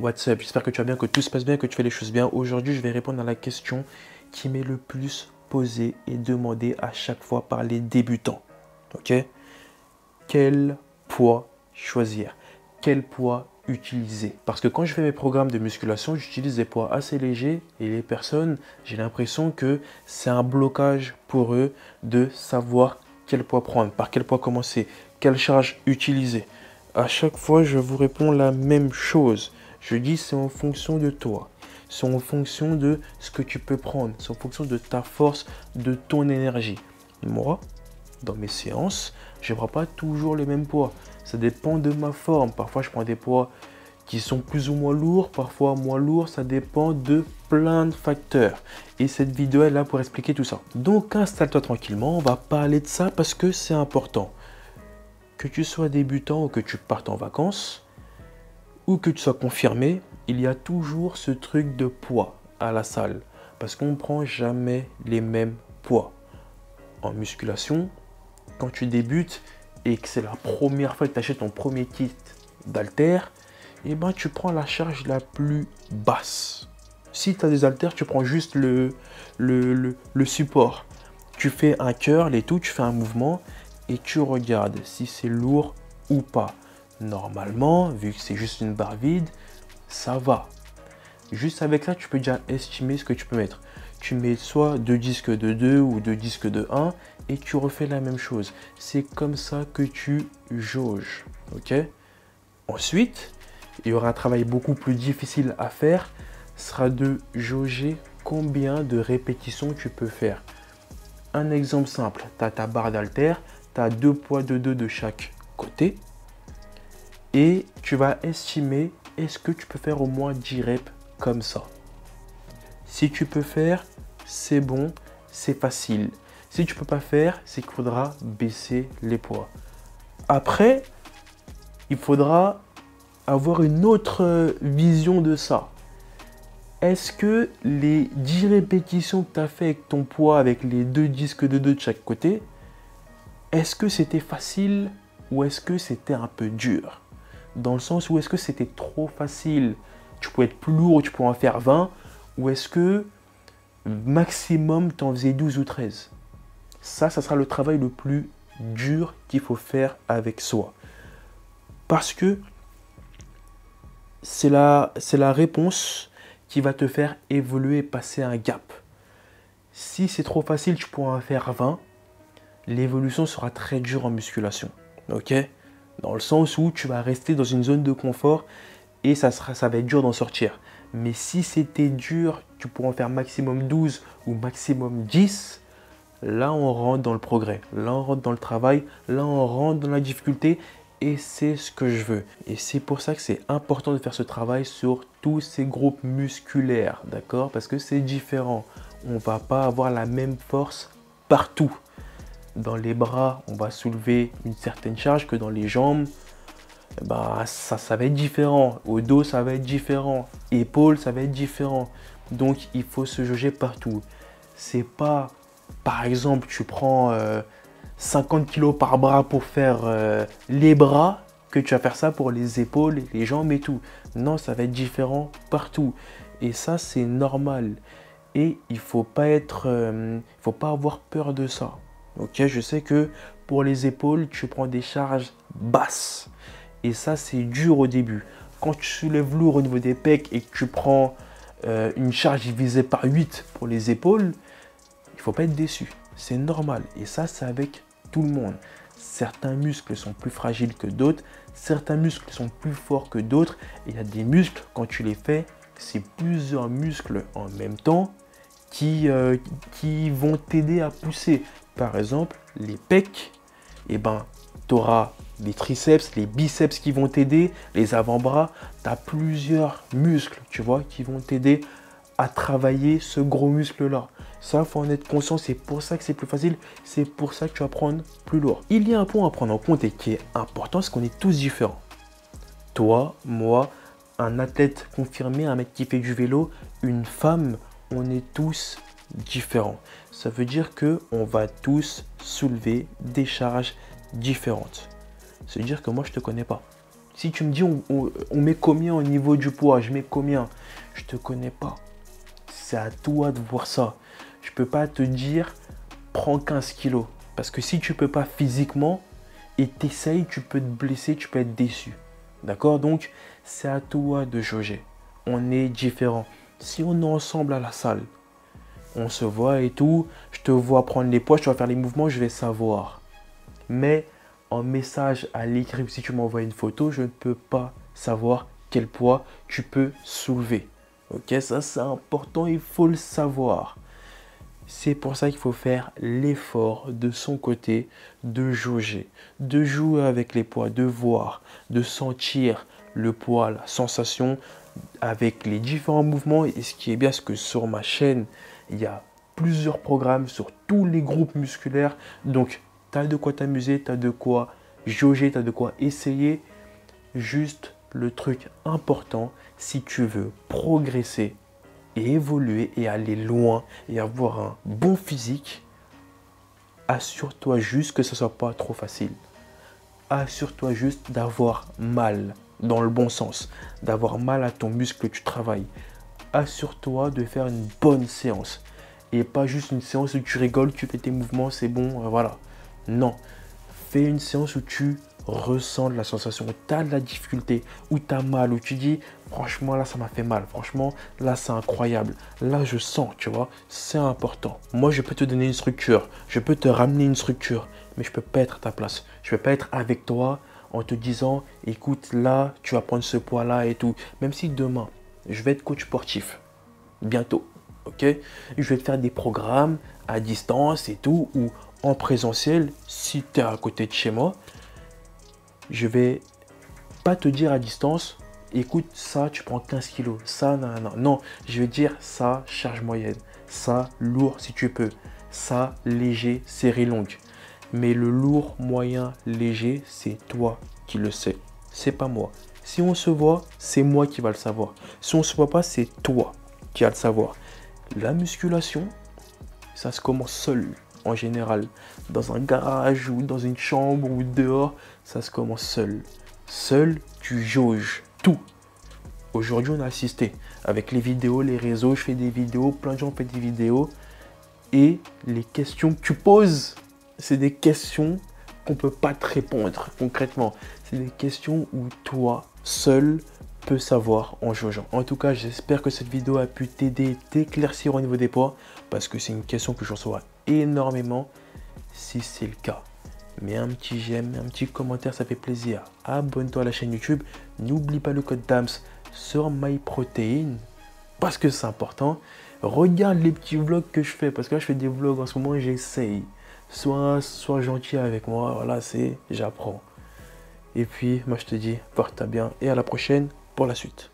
WhatsApp. J'espère que tu vas bien, que tout se passe bien, que tu fais les choses bien. Aujourd'hui, je vais répondre à la question qui m'est le plus posée et demandée à chaque fois par les débutants. Ok? Quel poids choisir? Quel poids utiliser? Parce que quand je fais mes programmes de musculation, j'utilise des poids assez légers et les personnes, j'ai l'impression que c'est un blocage pour eux de savoir quel poids prendre, par quel poids commencer, quelle charge utiliser? À chaque fois, je vous réponds la même chose. Je dis c'est en fonction de toi. C'est en fonction de ce que tu peux prendre. C'est en fonction de ta force, de ton énergie. Moi, dans mes séances, je ne prends pas toujours le même poids. Ça dépend de ma forme. Parfois, je prends des poids qui sont plus ou moins lourds, parfois moins lourds. Ça dépend de plein de facteurs. Et cette vidéo est là pour expliquer tout ça. Donc, installe-toi tranquillement. On va parler de ça parce que c'est important. Que tu sois débutant ou que tu partes en vacances, ou que tu sois confirmé, il y a toujours ce truc de poids à la salle. Parce qu'on ne prend jamais les mêmes poids. En musculation, quand tu débutes et que c'est la première fois que tu achètes ton premier kit d'alter, et eh ben, tu prends la charge la plus basse. Si tu as des haltères, tu prends juste le, le, le support. Tu fais un curl et tout, tu fais un mouvement et tu regardes si c'est lourd ou pas. Normalement, vu que c'est juste une barre vide, ça va. Juste avec ça, tu peux déjà estimer ce que tu peux mettre. Tu mets soit deux disques de 2 ou deux disques de 1 et tu refais la même chose. C'est comme ça que tu jauges. Ok? Ensuite, il y aura un travail beaucoup plus difficile à faire. sera de jauger combien de répétitions tu peux faire. Un exemple simple, tu as ta barre d'alter, tu as deux poids de 2 de chaque côté et tu vas estimer est-ce que tu peux faire au moins 10 reps comme ça? Si tu peux faire, c'est bon, c'est facile. Si tu peux pas faire, c'est qu'il faudra baisser les poids. Après, il faudra avoir une autre vision de ça. Est-ce que les 10 répétitions que tu as fait avec ton poids, avec les deux disques de deux de chaque côté, est-ce que c'était facile ou est-ce que c'était un peu dur? Dans le sens où est-ce que c'était trop facile? Tu pouvais être plus lourd, tu pouvais en faire 20, ou est-ce que maximum tu en faisais 12 ou 13 Ça, ça sera le travail le plus dur qu'il faut faire avec soi. Parce que c'est la, la réponse qui va te faire évoluer, passer un gap. Si c'est trop facile, tu pourras en faire 20. L'évolution sera très dure en musculation. Ok? Dans le sens où tu vas rester dans une zone de confort et ça, sera, ça va être dur d'en sortir. Mais si c'était dur, tu pourras en faire maximum 12 ou maximum 10. Là, on rentre dans le progrès. Là, on rentre dans le travail. Là, on rentre dans la difficulté. Et c'est ce que je veux. Et c'est pour ça que c'est important de faire ce travail sur tous ces groupes musculaires. D'accord? Parce que c'est différent. On ne va pas avoir la même force partout dans les bras, on va soulever une certaine charge que dans les jambes, bah, ça, ça va être différent. Au dos, ça va être différent. Épaules, ça va être différent. Donc, il faut se jauger partout. C'est pas, par exemple, tu prends 50 euh, kg par bras pour faire euh, les bras, que tu vas faire ça pour les épaules, les jambes et tout. Non, ça va être différent partout. Et ça, c'est normal. Et il faut pas être, euh, faut pas avoir peur de ça. Ok, je sais que pour les épaules, tu prends des charges basses. Et ça, c'est dur au début. Quand tu soulèves lourd au niveau des pecs et que tu prends euh, une charge divisée par 8 pour les épaules, il ne faut pas être déçu. C'est normal. Et ça, c'est avec tout le monde. Certains muscles sont plus fragiles que d'autres. Certains muscles sont plus forts que d'autres. Il y a des muscles, quand tu les fais, c'est plusieurs muscles en même temps qui, euh, qui vont t'aider à pousser. Par exemple, les pecs, eh ben, tu auras les triceps, les biceps qui vont t'aider, les avant-bras, tu as plusieurs muscles, tu vois, qui vont t'aider à travailler ce gros muscle-là. Ça, faut en être conscient, c'est pour ça que c'est plus facile, c'est pour ça que tu vas prendre plus lourd. Il y a un point à prendre en compte et qui est important, c'est qu'on est tous différents. Toi, moi, un athlète confirmé, un mec qui fait du vélo, une femme, on est tous différents. Ça veut dire que on va tous soulever des charges différentes. C'est dire que moi je te connais pas. Si tu me dis on, met combien au niveau du poids, je mets combien, je te connais pas. C'est à toi de voir ça. Je peux pas te dire prends 15 kilos. Parce que si tu peux pas physiquement et t'essayes, tu peux te blesser, tu peux être déçu. D'accord? Donc, c'est à toi de jauger. On est différents. Si on est ensemble à la salle, on se voit et tout, je te vois prendre les poids, je te faire les mouvements, je vais savoir. Mais en message à l'écrit, si tu m'envoies une photo, je ne peux pas savoir quel poids tu peux soulever. Ok, ça c'est important, il faut le savoir. C'est pour ça qu'il faut faire l'effort de son côté de jauger, de jouer avec les poids, de voir, de sentir le poids, la sensation avec les différents mouvements. Et ce qui est bien, c'est que sur ma chaîne, il y a plusieurs programmes sur tous les groupes musculaires. Donc, tu as de quoi t'amuser, tu as de quoi jauger, tu as de quoi essayer. Juste le truc important, si tu veux progresser et évoluer et aller loin et avoir un bon physique, assure-toi juste que ce ne soit pas trop facile. Assure-toi juste d'avoir mal dans le bon sens, d'avoir mal à ton muscle que tu travailles. Assure-toi de faire une bonne séance et pas juste une séance où tu rigoles, tu fais tes mouvements, c'est bon, euh, voilà. Non, fais une séance où tu ressens de la sensation, où tu as de la difficulté, où tu as mal, où tu dis franchement là ça m'a fait mal, franchement là c'est incroyable, là je sens, tu vois, c'est important. Moi je peux te donner une structure, je peux te ramener une structure, mais je peux pas être à ta place. Je peux pas être avec toi en te disant écoute là tu vas prendre ce poids là et tout. Même si demain je vais être coach sportif, bientôt, ok? Je vais faire des programmes à distance et tout, ou en présentiel si tu es à côté de chez moi je vais pas te dire à distance, écoute, ça, tu prends 15 kilos, ça, non, non, non. Je vais dire ça, charge moyenne, ça, lourd si tu peux, ça, léger, série longue. Mais le lourd, moyen, léger, c'est toi qui le sais, c'est pas moi. Si on se voit, c'est moi qui va le savoir. Si on se voit pas, c'est toi qui vas le savoir. La musculation, ça se commence seul en général. Dans un garage ou dans une chambre ou dehors, ça se commence seul. Seul, tu jauges tout. Aujourd'hui, on a assisté avec les vidéos, les réseaux. Je fais des vidéos, plein de gens font des vidéos. Et les questions que tu poses, c'est des questions qu'on ne peut pas te répondre concrètement. C'est des questions où toi, seul, peux savoir en jaugeant. En tout cas, j'espère que cette vidéo a pu t'aider, t'éclaircir au niveau des poids, parce que c'est une question que je reçois énormément. Si c'est le cas, mets un petit j'aime, un petit commentaire, ça fait plaisir. Abonne-toi à la chaîne YouTube. N'oublie pas le code DAMS sur MyProtein parce que c'est important. Regarde les petits vlogs que je fais parce que là je fais des vlogs en ce moment et j'essaye. Sois, sois gentil avec moi, voilà, c'est j'apprends. Et puis, moi je te dis, porte-toi bien et à la prochaine pour la suite.